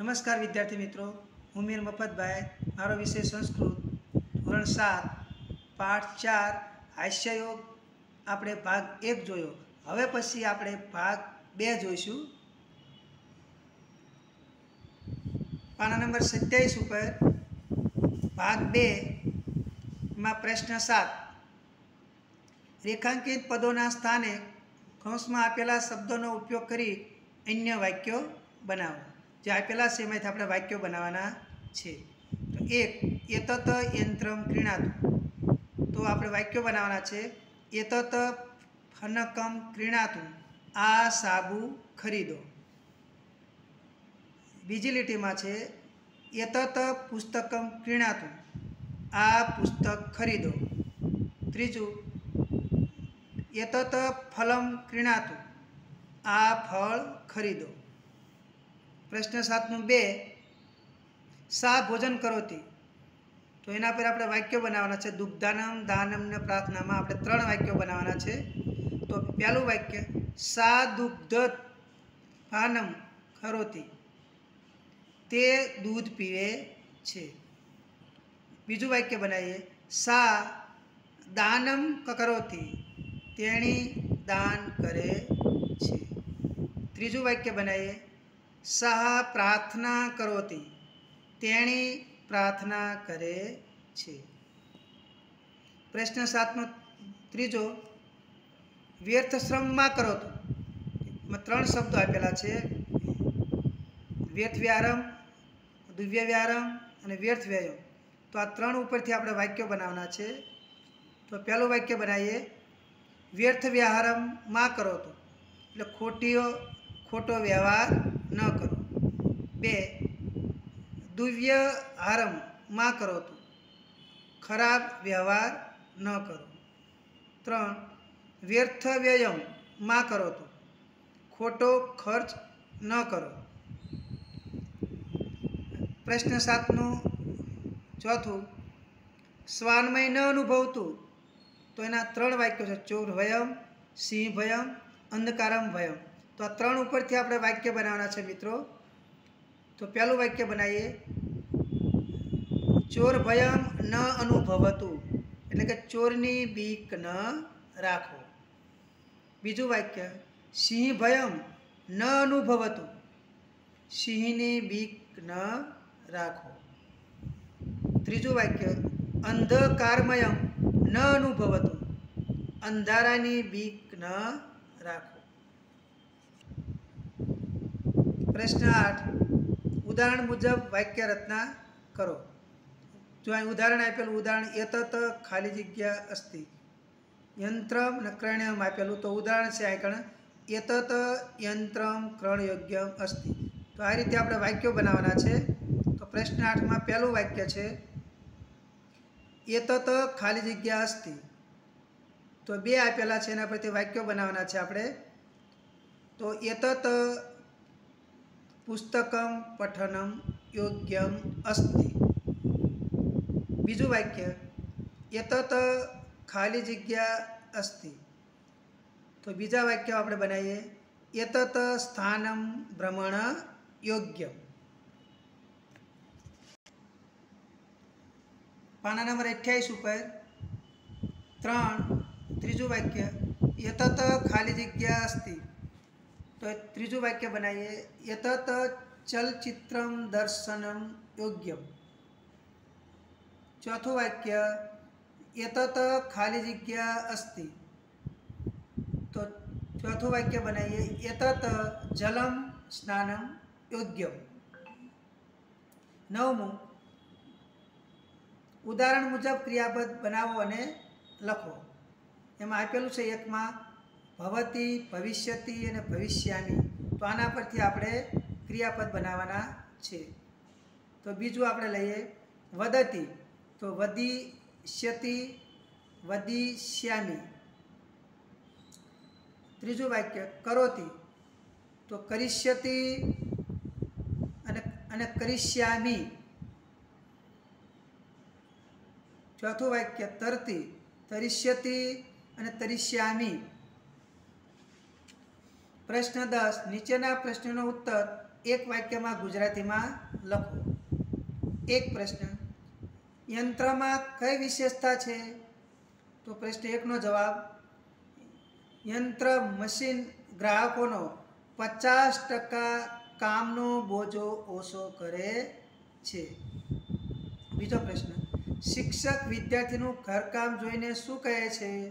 નમસ્કાર વિદ્યાર્થી મિત્રો, હું મીર મફતભાઈ, મારો વિષય સંસ્કૃત, ધોરણ સાત, પાઠ ચાર હાસ્યયોગ આપણે ભાગ એક જોયો. હવે પછી આપણે ભાગ બે જોઈશું. પાના નંબર સત્યાવીસ ઉપર ભાગ બે માં પ્રશ્ન સાત. રેખાંકિત પદોના સ્થાને કૌંસમાં આપેલા શબ્દોનો ઉપયોગ કરી અન્ય વાક્યો બનાવો. જે આપેલા એમાંથી આપણે વાક્યો બનાવવાના છે. તો એક, એતત યંત્રમ ક્રીણાતું. તો આપણે વાક્યો બનાવવાના છે, એતત ફનકમ ક્રીણાતું. આ સાબુ ખરીદો. બીજી લીટીમાં છે, એતત પુસ્તકમ ક્રીણાતું. આ પુસ્તક ખરીદો. ત્રીજું, એતત ફલમ ક્રીણાતું. આ ફળ ખરીદો. પ્રશ્ન સાતનું બે, સા ભોજન કરોતી? તો એના પર આપણે વાક્યો બનાવવાના છે. દુગ્ધાનમ, દાનમ ને પ્રાર્થનામાં આપણે ત્રણ વાક્યો બનાવવાના છે. તો પહેલું વાક્ય, સા દુગ્ધ પાનમ ખરોતી તે દૂધ પીવે છે. બીજું વાક્ય બનાવીએ, સા દાનમ કરોતી? તેણી દાન કરે છે. ત્રીજું વાક્ય બનાવીએ સહ પ્રાર્થના કરોતી. તેણી પ્રાર્થના કરે છે. પ્રશ્ન સાતનો ત્રીજો, વ્યર્થ શ્રમમાં કરો તો ત્રણ શબ્દો આપેલા છે. વ્યર્થ વ્યારમ દિવ્ય વ્યારમ અને વ્યર્થ વ્યાયામ તો આ ત્રણ ઉપરથી આપણે વાક્યો બનાવવાના છે. તો પહેલું વાક્ય બનાવીએ. વ્યર્થ વ્યવહારમાં કરો તો એટલે ખોટીઓ, ખોટો વ્યવહાર ન કરો. બે દુવ્ય હારમમાં કરો તો. ખરાબ વ્યવહાર ન કરો. ત્રણ, વ્યર્થ વ્યયમમાં કરો તો. ખોટો ખર્ચ ન કરો. પ્રશ્ન સાતનું ચોથું શ્વાનમય ન અનુભવતું, તો એના ત્રણ વાક્યો છે. ચોર ભયમ, સિંહ ભયમ, અંધકારમ ભયમ. તો આ ત્રણ ઉપરથી આપણે વાક્ય બનાવવાના છે મિત્રો. તો પહેલું વાક્ય બનાવીએ. ચોર ભયમ ન અનુભવતું. એટલે કે ચોરની બીક ન રાખો. બીજું વાક્ય. સિંહ ભયમ ન અનુભવતું. સિંહની બીક ન રાખો. ત્રીજું વાક્ય. અંધકારમયમ ન અનુભવતું. અંધારાની બીક ન રાખો. પ્રશ્ન આઠ, ઉદાહરણ મુજબ વાક્ય રચના કરો. જો અહીં ઉદાહરણ આપેલું, ઉદાહરણ એતત ખાલી જગ્યા અસ્તિ. યંત્રમ ને આપેલું, તો ઉદાહરણ છે આ કણ એતત યંત્રમ ક્રણયોગ્યમ અસ્તિ. તો આ રીતે આપણે વાક્યો બનાવવાના છે. તો પ્રશ્ન આઠમાં પહેલું વાક્ય છે, એતત ખાલી જગ્યા અસ્તિ. તો બે આપેલા છે, એના પરથી વાક્યો બનાવવાના છે આપણે. તો એતત પુસ્તકમ પઠનમ યોગ્યમ અસ્તિ. બીજું વાક્ય એતત ખાલી જગ્યા અસ્તિ. તો બીજા વાક્ય આપણે બનાવીએ એતત સ્થાનમ ભ્રમણ યોગ્યમ. પાના નંબર અઠ્યાવીસ ઉપર ત્રણ ત્રીજું વાક્ય એતત ખાલી જગ્યા અસ્તિ. તો ત્રીજું વાક્ય બનાવીએ. એતત ચલચિત્રમ દર્શનમ યોગ્યમ. ચોથું વાક્ય એતત ખાલી જગ્યા અસ્તિ. તો ચોથું વાક્ય બનાવીએ. એતત જલમ સ્નાનમ યોગ્યમ. નવમું, ઉદાહરણ મુજબ ક્રિયાપદ બનાવો અને લખો. એમાં આપેલું છે એકમાં ભવતી, ભવિષ્યતી અને ભવિષ્યાની તો આના પરથી આપણે ક્રિયાપદ બનાવવાના છે. તો બીજું આપણે લઈએ વદતી. તો વદિષ્યતી, વદિષ્યામી. ત્રીજું વાક્ય, કરોતી. તો કરિષ્યતી અને અને કરિષ્યામી. ચોથું વાક્ય, તરતી. તરિષ્યતી અને તરિષ્યામી. પ્રશ્ન દસ નીચેના પ્રશ્નનો ઉત્તર એક વાક્યમાં ગુજરાતીમાં લખો. એક પ્રશ્ન, યંત્રમાં કઈ વિશેષતા છે? તો પ્રશ્ન એકનો જવાબ, યંત્ર મશીન ગ્રાહકોનો પચાસ ટકા કામનો બોજો ઓછો કરે છે. બીજો પ્રશ્ન, શિક્ષક વિદ્યાર્થીનું ઘરકામ જોઈને શું કહે છે?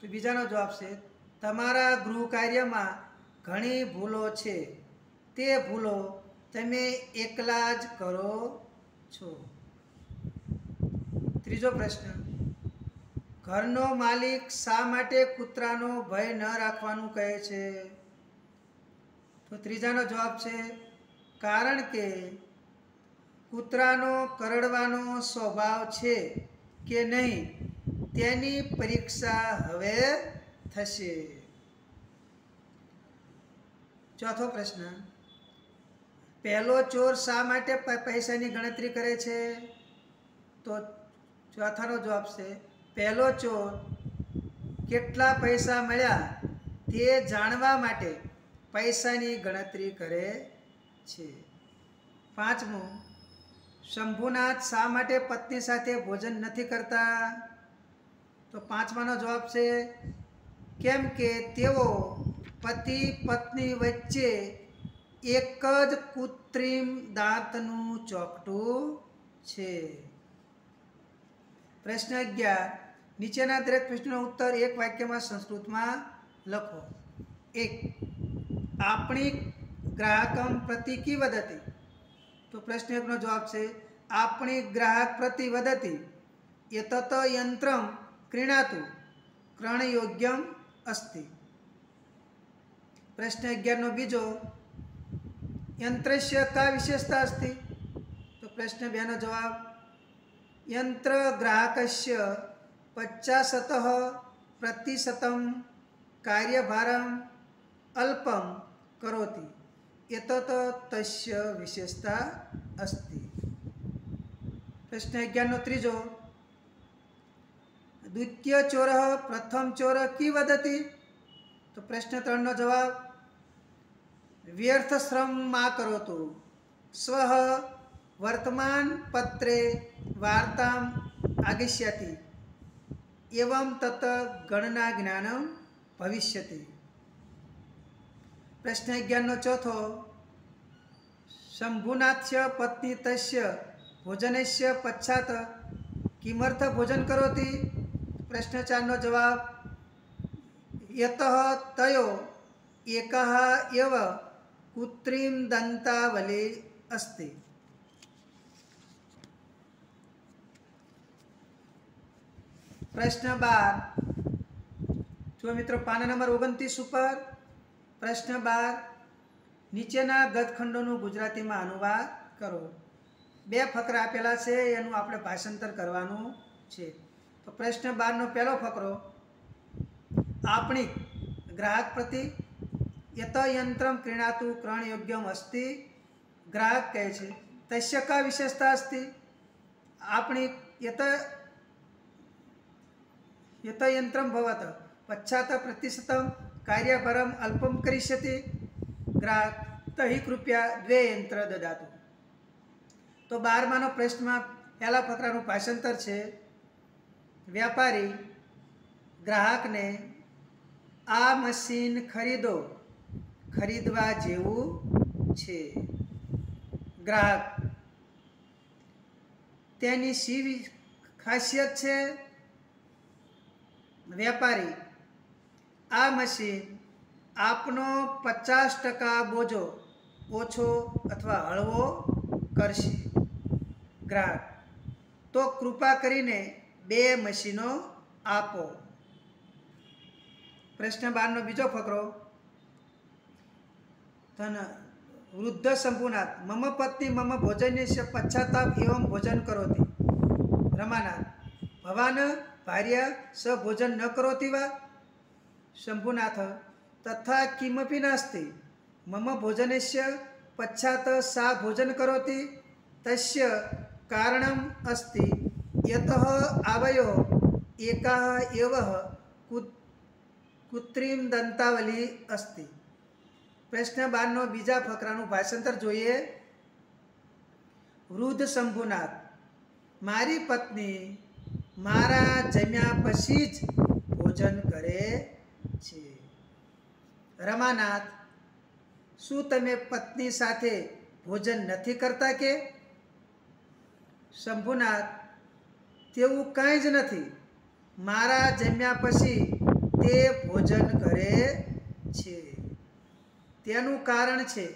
તો બીજાનો જવાબ છે તમારા ગૃહ કાર્યમાં ઘણી ભૂલો છે. તે ભૂલો તમે એકલા જ કરો છો. ત્રીજો પ્રશ્ન. ઘરનો માલિક શા માટે કૂતરાનો ભય ન રાખવાનું કહે છે? તો ત્રીજાનો જવાબ છે, કારણ કે કૂતરાનો કરડવાનો સ્વભાવ છે કે નહીં તેની પરીક્ષા હવે થશે? ચોથો પ્રશ્ન. પહેલો ચોર શા માટે પૈસાની ગણતરી કરે છે? તો ચોથાનો જવાબ છે, પહેલો ચોર કેટલા પૈસા મળ્યા તે જાણવા માટે પૈસાની ગણતરી કરે છે. પાંચમું, શંભુનાથ શા માટે પત્ની સાથે ભોજન નથી કરતા? તો પાંચમાનો જવાબ છે કેમ કે તેઓ પતિ પત્ની વચ્ચે એક જ કૃત્રિમ દાંતનું ચોકટું છે. પ્રશ્ન અગિયાર. નીચેના દરેક પ્રશ્નનો ઉત્તર એક વાક્યમાં સંસ્કૃતમાં લખો. એક, આપણી ગ્રાહકમ પ્રતિ કી વદતી. તો પ્રશ્ન એકનો જવાબ છે, આપણી ગ્રાહક પ્રતિ વદતી. એતત યંત્રમ ક્રીણાતું. ક્રણયોગ્યમ અસ્તિ પ્રશ્ન અગિયારનો બીજો યંત્રસ્ય કા વિશેષતા અસ્તિ તો પ્રશ્ન બેનો જવાબ યંત્ર ગ્રાહકસ્ય પચાસત પ્રતિશતમ કાર્યભારમ અલ્પમ કરોતિ એતત તસ્ય વિશેષતા અસ્તિ પ્રશ્ન અગિયારનો ત્રીજો દ્વિતીય ચોર પ્રથમ ચોર કી વદતી? તો પ્રશ્ન ત્રણનો જવાબ વ્યર્થ શ્રમમાં કરોતુ સ્વ વર્તમાન પત્રે વાર્તામ આગિષ્યતિ એવમ તત ગણના જ્ઞાનમ ભવિષ્યતિ. પ્રશ્ન અગિયારનો ચોથો, શંભુનાથ્ય પત્ની તસ્ય ભોજનસ્ય પશ્ચાત કિમર્થ ભોજન કરોતી? પ્રશ્ન ચારનો જવાબ યત તયો એક એવ કૃત્રિમ દંતાવલી અસ્તિ. પ્રશ્ન બાર. જો મિત્રો, પાના નંબર ઓગણત્રીસ ઉપર પ્રશ્ન બાર. નીચેના ગતખંડોનું ગુજરાતીમાં અનુવાદ કરો. બે ફકરા આપેલા છે, એનું આપણે ભાષાંતર કરવાનું છે. તો પ્રશ્ન બારનો પહેલો ફકરો, આપણી ગ્રાહક પ્રતિ યત યંત્રમ ક્રીણાતું ક્રણ યોગ્યમ અસ્તિ, ગ્રાહક કહે છે, તસ્ય કા વિશેષતા અસ્તિ? આપણી યત યત યંત્રમ ભવત પશ્ચાત પ્રતિશતમ કાર્યભરમ અલ્પમ કરિષ્યતિ, ગ્રાહક તહી કૃપયા દ્વે યંત્ર દદાતું. તો બારમાનો પ્રશ્નમાં પહેલા ફકરાનું ભાષાંતર છે વ્યાપારી ગ્રાહકને આ મશીન ખરીદો, ખરીદવા જેવું છે. ગ્રાહક, તેની શી ખાસિયત છે? વેપારી આ મશીન આપનો પચાસ ટકા બોજો ઓછો અથવા હળવો કરશે. ગ્રાહક, તો કૃપા કરીને બે મશીનો આપો. પ્રશ્ન બારનો બીજો ફકરો. ધન, વૃદ્ધ શંભુનાથ મમ પત્ની, મમ ભોજનસ્ય પશ્ચાતાપ એવમ ભોજન કરોતી. રમાનાથ. ભવાન, ભાર્ય, સ ભોજન ન કરોતી વા? શંભુનાથ તથા કિમપી નાસ્તિ. મમ ભોજનસ્ય પશ્ચાત સા ભોજન કરોતી? તસ્ય કારણમ અસ્તિ. યતઃ આવયો એકા એવ કૃત્રિમ દંતાવલી અસ્તિ પ્રશ્ન બારનો બીજા ફકરાનું ભાષાંતર જોઈએ વૃદ્ધ શંભુનાથ મારી પત્ની મારા જમ્યા પછી જ ભોજન કરે છે રમાનાથ શું તમે પત્ની સાથે ભોજન નથી કરતા કે? શંભુનાથ તેવું કાંઈ જ નથી. મારા જમ્યા પછી તે ભોજન કરે છે. તેનું કારણ છે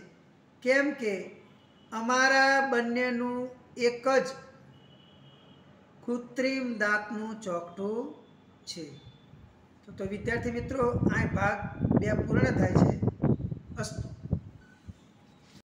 કેમ કે અમારા બંનેનું એક જ કૃત્રિમ દાંતનું ચોકઠું છે. તો વિદ્યાર્થી મિત્રો, આ ભાગ બે પૂર્ણ થાય છે. અસ્તુ